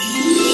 Yeah.